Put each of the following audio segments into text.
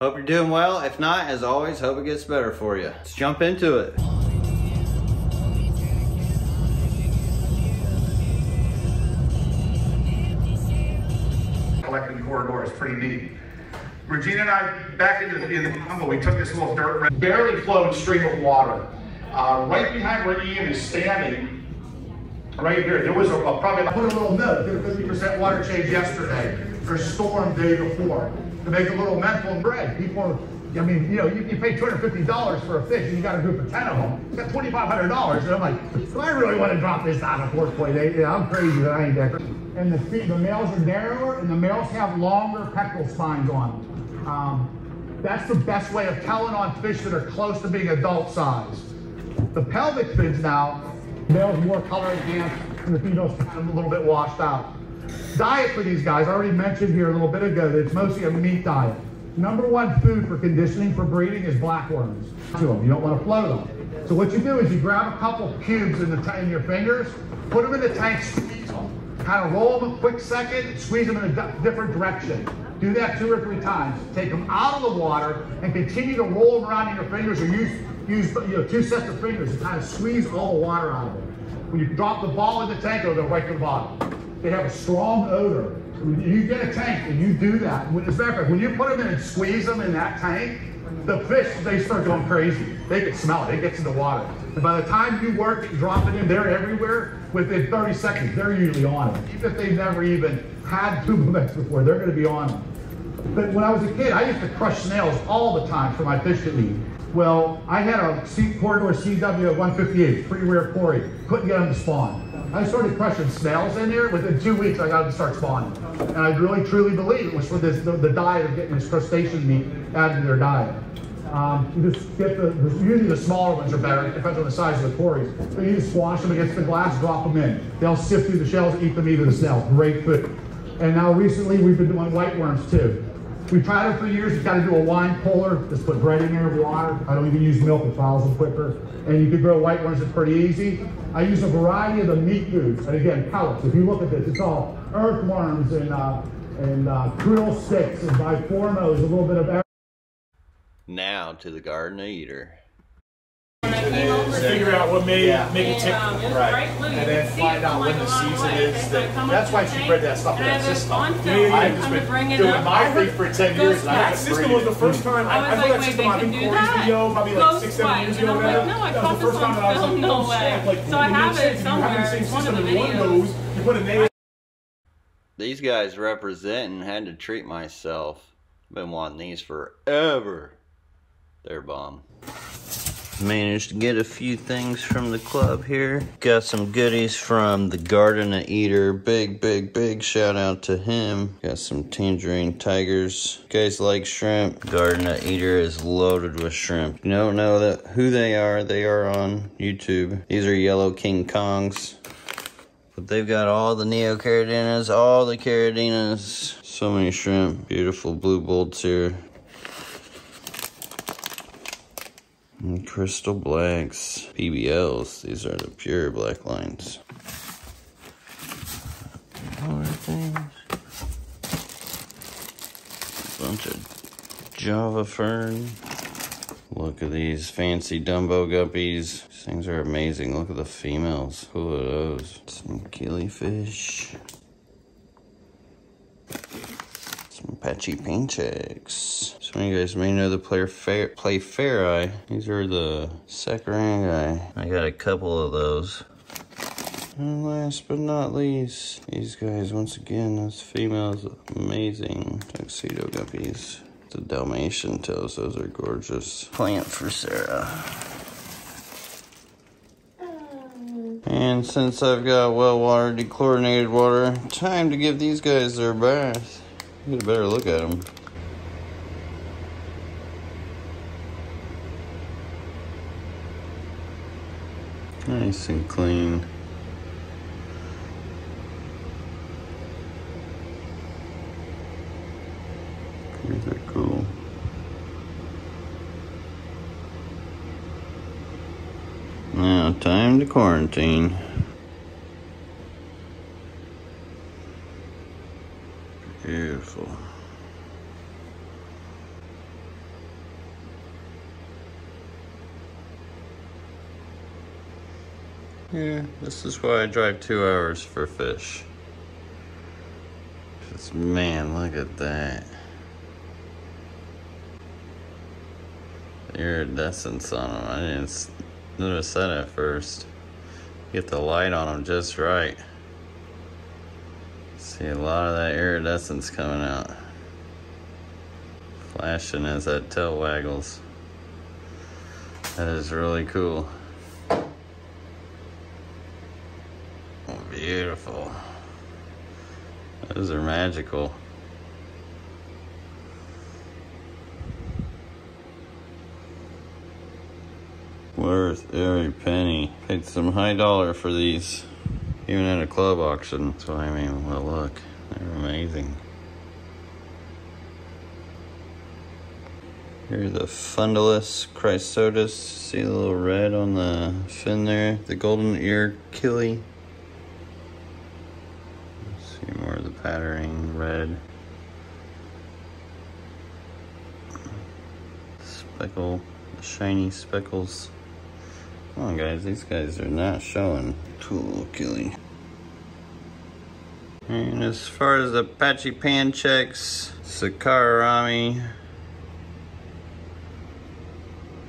Hope you're doing well. If not, as always, hope it gets better for you. Let's jump into it. collecting corridor is pretty neat. Regina and I, back in the, in the we took this little dirt, barely flowing stream of water. Uh, right behind where Ian is standing, right here, there was a, a probably, I put a little note, did a 50% water change yesterday, for storm day before, to make a little mental bread. People, I mean, you know, you, you pay $250 for a fish and you got a group of 10 of them, you got $2,500. And I'm like, do I really want to drop this out of fourth? Yeah, I'm crazy that I ain't that. And the, feet, the males are narrower and the males have longer pectoral spines on them. Um, that's the best way of telling on fish that are close to being adult size. The pelvic fins now, males more color enhanced and the females kind of a little bit washed out. Diet for these guys, I already mentioned here a little bit ago that it's mostly a meat diet. Number one food for conditioning for breeding is blackworms. To them. You don't want to float them. So what you do is you grab a couple cubes in, the in your fingers, put them in the tank, squeeze them, kind of roll them a quick second, squeeze them in a different direction. Do that two or three times. Take them out of the water and continue to roll them around in your fingers or use, use you know, two sets of fingers to kind of squeeze all the water out of it. When you drop the ball in the tank, it'll go right to the bottom. They have a strong odor. When you get a tank and you do that, when, as a matter of fact, when you put them in and squeeze them in that tank, the fish, they start going crazy. They can smell it. It gets in the water. And by the time you work it, drop it in, they're everywhere. Within 30 seconds, they're usually on it. Even if they've never even had tubifex before, they're going to be on them. But when I was a kid, I used to crush snails all the time for my fish to eat. Well, I had a corridor CW 158, pretty rare Cory. Couldn't get them to spawn. I started crushing snails in there. Within two weeks, I got them to start spawning. And I really, truly believe it was for this, the, the diet of getting this crustacean meat added to their diet. Um, you just get the, usually the smaller ones are better, it depends on the size of the Corys. So you just squash them against the glass, drop them in. They'll sift through the shells, eat the meat of the snails. Great food. And now recently we've been doing white worms too. We tried it for years. You got to do a wine puller. Just put bread in there, water. I don't even use milk. It files them quicker. And you can grow white ones. It's pretty easy. I use a variety of the meat foods. And again, pellets. If you look at this, it's all earthworms and uh, and uh, krill sticks and biformos, a little bit of. Now to the Garden of Eder. figure out what made Yeah. make it tick um, right. And then find out when the season is. That, that's why she tank, bred that stuff in and that I have a system. Yeah, yeah, I'm yeah. gonna bring it doing up. my thing for 10 years. and I That system was the first time. I I, was I like, feel that wait, system they I've can Corey's that? video probably like six, seven years ago. I'm like, whatever. no, I that caught was the first time that I was like, film, you no know, way. So I have it say you have somewhere. It's one of the videos. you put a nail These guys representing had to treat myself. Been wanting these forever. They're bomb. Managed to get a few things from the club here. Got some goodies from the Garden of Eder. Big, big, big shout out to him. Got some tangerine tigers. You guys like shrimp? Garden of Eder is loaded with shrimp. You don't know that who they are. They are on YouTube. These are yellow King Kongs. But they've got all the neocaridinas, all the caridinas. So many shrimp. Beautiful blue bolts here. And crystal blacks. PBLs. These are the pure black lines. More things. Bunch of Java fern. Look at these fancy Dumbo guppies. These things are amazing. Look at the females. Who are those? Some killifish. Pachypanchax. Some of you guys may know the player fair, play Fair Eye. These are the sakaramyi. I got a couple of those. And last but not least, these guys, once again, those females, amazing tuxedo guppies. The Dalmatian toes, those are gorgeous. Plant for Sarah. And since I've got well water, dechlorinated water, time to give these guys their bath. Get a better look at them. Nice and clean. These are cool. Now, time to quarantine. Beautiful. Yeah, this is why I drive two hours for fish. Cause man, look at that. Iridescence on them. I didn't notice that at first. Get the light on them just right. See a lot of that iridescence coming out. Flashing as that tail waggles. That is really cool. Oh, beautiful. Those are magical. Worth every penny. Paid some high dollar for these, even at a club auction. So I mean, well, look, they're amazing. Here's the fundulus chrysotus. See the little red on the fin there? The golden ear killie. See more of the patterning red. Speckle, shiny speckles. Come on guys, these guys are not showing. Cool killie. And as far as the Apache Panchecs, sakaramyi,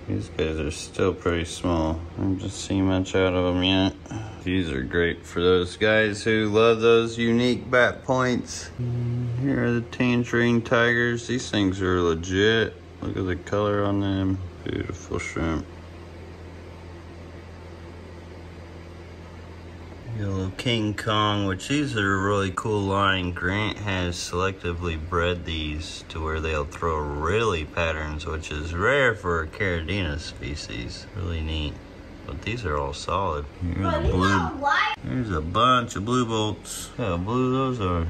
these guys are still pretty small. I haven't just seen much out of them yet. These are great for those guys who love those unique bat points. Here are the tangerine tigers. These things are legit. Look at the color on them. Beautiful shrimp. King Kong, which these are a really cool line. Grant has selectively bred these to where they'll throw really patterns, which is rare for a Caridina species. Really neat. But these are all solid. Here's a blue. There's a bunch of blue bolts. How blue those are.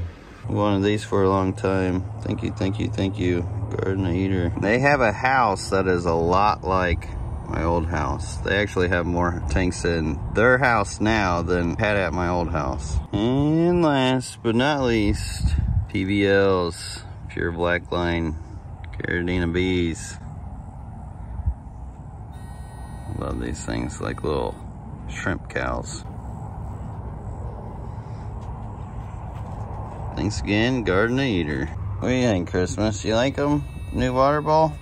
Wanted these for a long time. Thank you, thank you, thank you. Garden Eder. They have a house that is a lot like my old house. They actually have more tanks in their house now than had at my old house. And last but not least, PBLs, pure black line, Caridina bees. Love these things like little shrimp cows. Thanks again, Garden Eder. What do you think, Christmas? You like them? New water ball?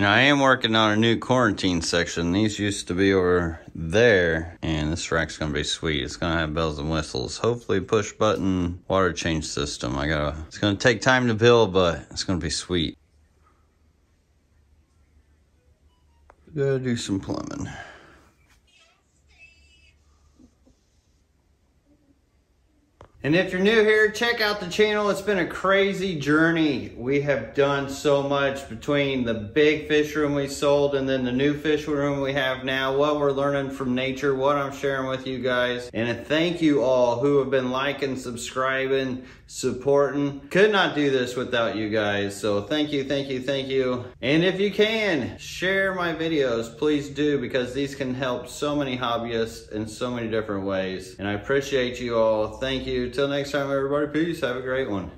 And I am working on a new quarantine section. These used to be over there. And this rack's gonna be sweet. It's gonna have bells and whistles. Hopefully push button water change system. I gotta, it's gonna take time to build, but it's gonna be sweet. Gotta do some plumbing. And if you're new here, check out the channel. It's been a crazy journey. We have done so much between the big fish room we sold and then the new fish room we have now, what we're learning from nature, what I'm sharing with you guys. And thank you all who have been liking, subscribing, supporting. Could not do this without you guys. So thank you, thank you, thank you. And if you can, share my videos, please do, because these can help so many hobbyists in so many different ways. And I appreciate you all. Thank you. Till next time, everybody. Peace. Have a great one.